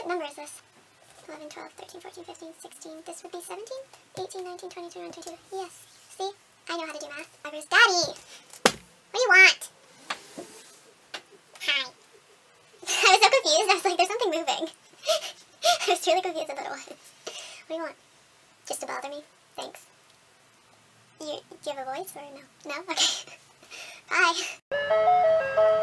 What number is this? 11, 12, 13, 14, 15, 16. This would be 17? 18, 19, 20, 21, 22. Yes. See? I know how to do math. Where's Daddy? What do you want? Hi. I was so confused. I was like, there's something moving. I was really confused about it was. What do you want? Just to bother me? Thanks. You, do you have a voice or no? No? Okay. Bye.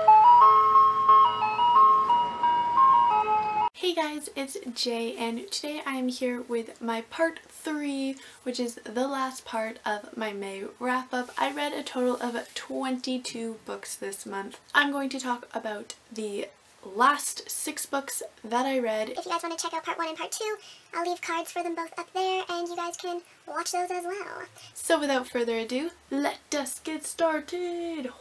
Guys, it's Jay and today I am here with my part 3, which is the last part of my May wrap up. I read a total of 22 books this month. I'm going to talk about the last six books that I read. If you guys want to check out part 1 and part 2, I'll leave cards for them both up there and you guys can watch those as well. So without further ado, let us get started!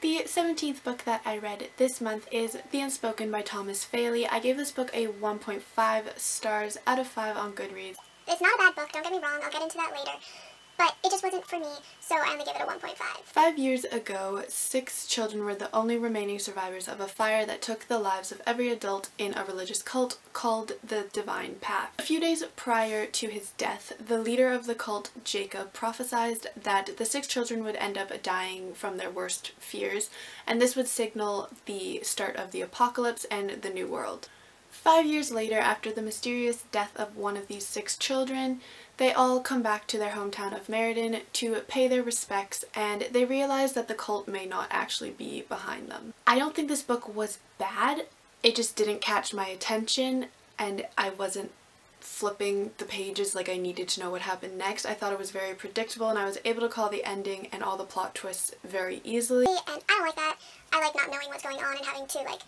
The 17th book that I read this month is The Unspoken by Thomas Faley. I gave this book a 1.5 stars out of 5 on Goodreads. It's not a bad book, don't get me wrong, I'll get into that later. But it just wasn't for me, so I only gave it a 1.5. Five years ago, six children were the only remaining survivors of a fire that took the lives of every adult in a religious cult called the Divine Path. A few days prior to his death, the leader of the cult, Jacob, prophesied that the six children would end up dying from their worst fears, and this would signal the start of the apocalypse and the new world. Five years later, after the mysterious death of one of these six children, they all come back to their hometown of Meriden to pay their respects and they realize that the cult may not actually be behind them. I don't think this book was bad, it just didn't catch my attention and I wasn't flipping the pages like I needed to know what happened next. I thought it was very predictable and I was able to call the ending and all the plot twists very easily. And I don't like that. I like not knowing what's going on and having to like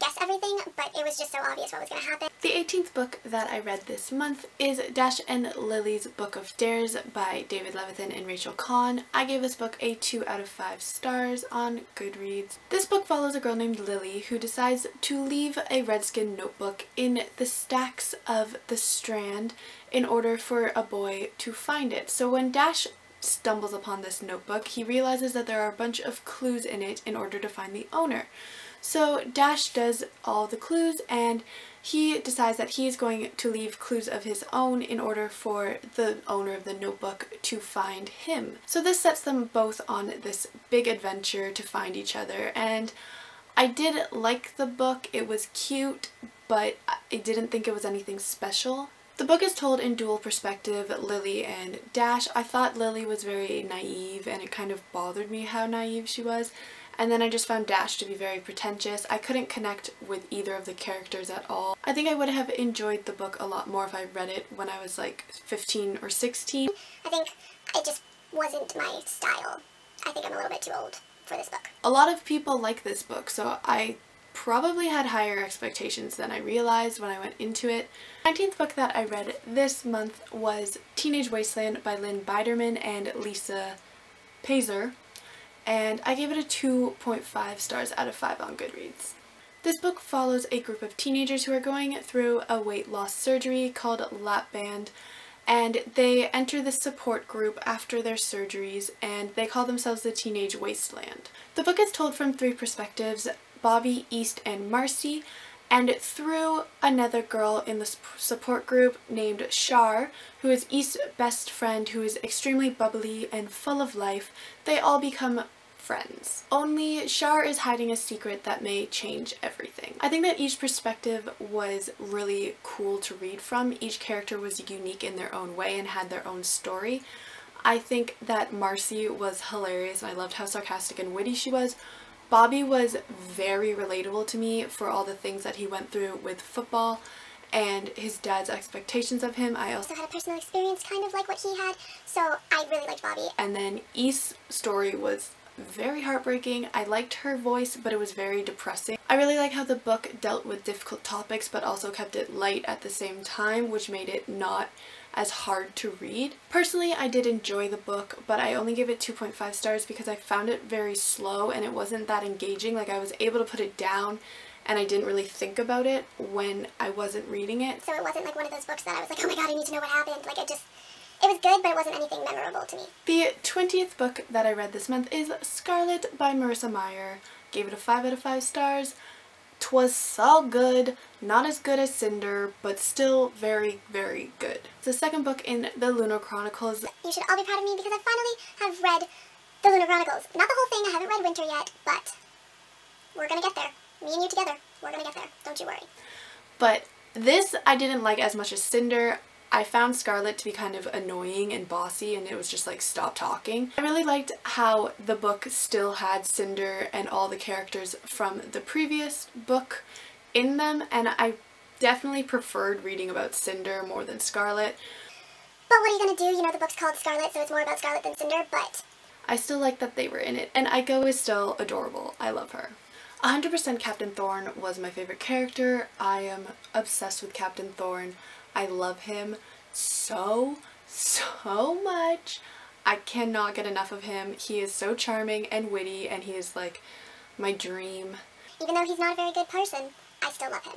guess everything, but it was just so obvious what was going to happen. The 18th book that I read this month is Dash and Lily's Book of Dares by David Levithan and Rachel Cohn. I gave this book a 2 out of 5 stars on Goodreads. This book follows a girl named Lily who decides to leave a redskin notebook in the stacks of the Strand in order for a boy to find it. So when Dash stumbles upon this notebook, he realizes that there are a bunch of clues in it in order to find the owner. So Dash does all the clues and he decides that he is going to leave clues of his own in order for the owner of the notebook to find him. So this sets them both on this big adventure to find each other and I did like the book. It was cute but I didn't think it was anything special. The book is told in dual perspective, Lily and Dash. I thought Lily was very naive and it kind of bothered me how naive she was. And then I just found Dash to be very pretentious. I couldn't connect with either of the characters at all. I think I would have enjoyed the book a lot more if I read it when I was like 15 or 16. I think it just wasn't my style. I think I'm a little bit too old for this book. A lot of people like this book, so I probably had higher expectations than I realized when I went into it. The 19th book that I read this month was Teenage Waistland by Lynn Biederman and Lisa Peyser and I gave it a 2.5 stars out of 5 on Goodreads. This book follows a group of teenagers who are going through a weight loss surgery called Lap Band and they enter the support group after their surgeries and they call themselves the Teenage Waistland. The book is told from three perspectives, Bobby, East, and Marcy, and through another girl in the support group named Shar, who is East's best friend who is extremely bubbly and full of life, they all become friends. Only Shar is hiding a secret that may change everything. I think that each perspective was really cool to read from. Each character was unique in their own way and had their own story. I think that Marcy was hilarious and I loved how sarcastic and witty she was. Bobby was very relatable to me for all the things that he went through with football and his dad's expectations of him. I also had a personal experience kind of like what he had, so I really liked Bobby. And then East's story was very heartbreaking. I liked her voice, but it was very depressing. I really like how the book dealt with difficult topics, but also kept it light at the same time, which made it not as hard to read. Personally, I did enjoy the book, but I only gave it 2.5 stars because I found it very slow and it wasn't that engaging. Like I was able to put it down and I didn't really think about it when I wasn't reading it. So it wasn't like one of those books that I was like, oh my god, I need to know what happened. Like it just it was good, but it wasn't anything memorable to me. The 20th book that I read this month is Scarlet by Marissa Meyer. Gave it a 5 out of 5 stars. Twas so good, not as good as Cinder, but still very, very good. It's the second book in the Lunar Chronicles. You should all be proud of me because I finally have read the Lunar Chronicles. Not the whole thing, I haven't read Winter yet, but we're gonna get there. Me and you together, we're gonna get there. Don't you worry. But this I didn't like as much as Cinder. I found Scarlet to be kind of annoying and bossy and it was just like stop talking. I really liked how the book still had Cinder and all the characters from the previous book in them and I definitely preferred reading about Cinder more than Scarlet. But what are you gonna do? You know the book's called Scarlet so it's more about Scarlet than Cinder, but... I still like that they were in it and Iko is still adorable. I love her. 100% Captain Thorne was my favorite character. I am obsessed with Captain Thorne. I love him so, so much. I cannot get enough of him. He is so charming and witty and he is like my dream. Even though he's not a very good person, I still love him.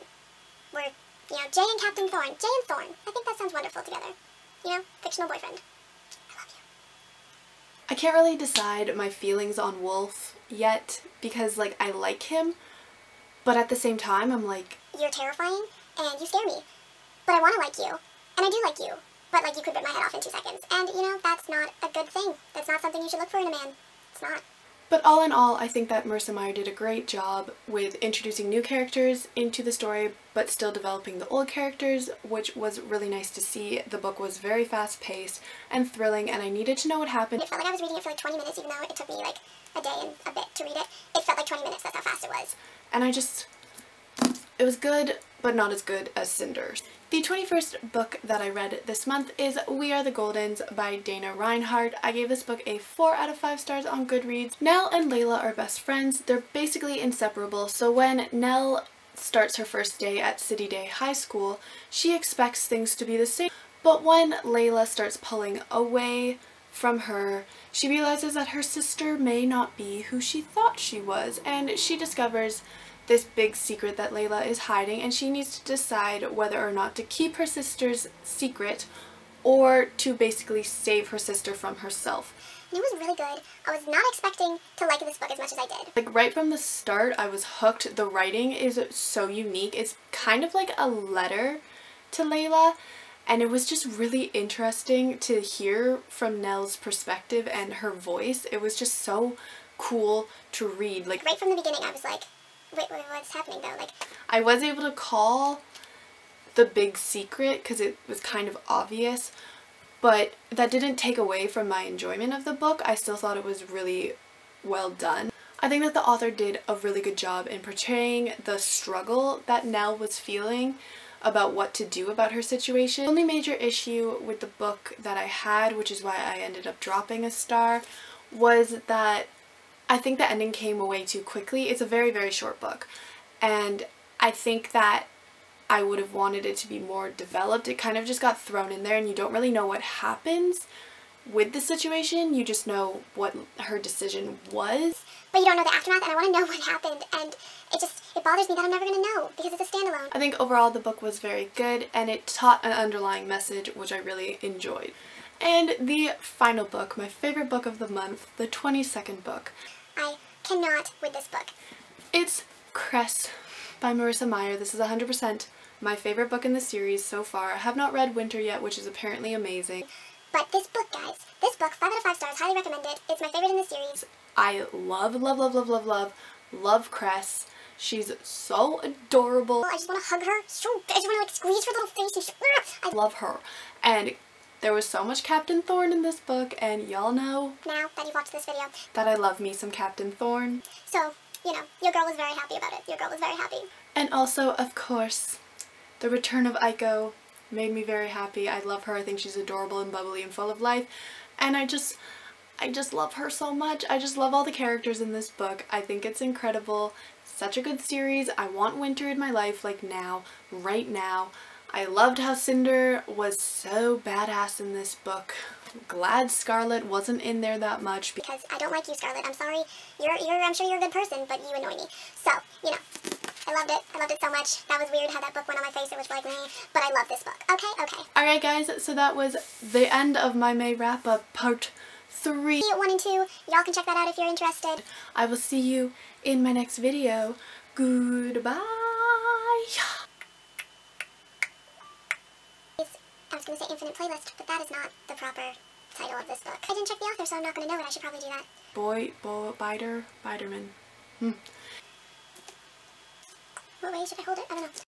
We're, you know, Jay and Captain Thorne. Jay and Thorne. I think that sounds wonderful together. You know, fictional boyfriend. I love you. I can't really decide my feelings on Wolf yet because like I like him, but at the same time I'm like... You're terrifying and you scare me. But I want to like you. And I do like you. But like you could rip my head off in two seconds. And you know, that's not a good thing. That's not something you should look for in a man. It's not. But all in all, I think that Marissa Meyer did a great job with introducing new characters into the story, but still developing the old characters, which was really nice to see. The book was very fast-paced and thrilling, and I needed to know what happened. It felt like I was reading it for like 20 minutes, even though it took me like a day and a bit to read it. It felt like 20 minutes, that's how fast it was. And I just... It was good, but not as good as Cinders. The 21st book that I read this month is We Are the Goldens by Dana Reinhardt. I gave this book a 4 out of 5 stars on Goodreads. Nell and Layla are best friends. They're basically inseparable, so when Nell starts her first day at City Day High School, she expects things to be the same. But when Layla starts pulling away from her, she realizes that her sister may not be who she thought she was, and she discovers this big secret that Layla is hiding and she needs to decide whether or not to keep her sister's secret or to basically save her sister from herself. It was really good. I was not expecting to like this book as much as I did. Like right from the start I was hooked. The writing is so unique. It's kind of like a letter to Layla and it was just really interesting to hear from Nell's perspective and her voice. It was just so cool to read. Like right from the beginning I was like, Wait, wait, what's happening though? Like, I was able to call the big secret because it was kind of obvious, but that didn't take away from my enjoyment of the book. I still thought it was really well done. I think that the author did a really good job in portraying the struggle that Nell was feeling about what to do about her situation. The only major issue with the book that I had, which is why I ended up dropping a star, was that I think the ending came away too quickly. It's a very, very short book. And I think that I would have wanted it to be more developed. It kind of just got thrown in there and you don't really know what happens with the situation. You just know what her decision was. But you don't know the aftermath and I want to know what happened and it just, it bothers me that I'm never going to know because it's a standalone. I think overall the book was very good and it taught an underlying message which I really enjoyed. And the final book, my favorite book of the month, the 22nd book. I cannot with this book. It's Cress by Marissa Meyer. This is 100% my favorite book in the series so far. I have not read Winter yet, which is apparently amazing. But this book, guys, this book, 5 out of 5 stars, highly recommend it. It's my favorite in the series. I love, love, love, love, love, love, love Cress. She's so adorable. I just want to hug her. So, I just want to like squeeze her little face. I love her. And there was so much Captain Thorne in this book, and y'all know now that you've watched this video that I love me some Captain Thorne. So, you know, your girl was very happy about it. Your girl was very happy. And also, of course, the return of Iko made me very happy. I love her. I think she's adorable and bubbly and full of life. And I just, I just love her so much. I just love all the characters in this book. I think it's incredible. Such a good series. I want winter in my life like now, right now. I loved how Cinder was so badass in this book. Glad Scarlet wasn't in there that much. Because I don't like you, Scarlet. I'm sorry. You're, you're, I'm sure you're a good person, but you annoy me. So, you know, I loved it. I loved it so much. That was weird how that book went on my face. It was like, me, but I love this book. Okay, okay. Alright guys, so that was the end of my May wrap-up part 3. 1 and 2. Y'all can check that out if you're interested. I will see you in my next video. Goodbye. yeah. I was going to say Infinite Playlist, but that is not the proper title of this book. I didn't check the author, so I'm not going to know it. I should probably do that. Boy, Bo, Bider, Biederman. Hmm. What way should I hold it? I don't know.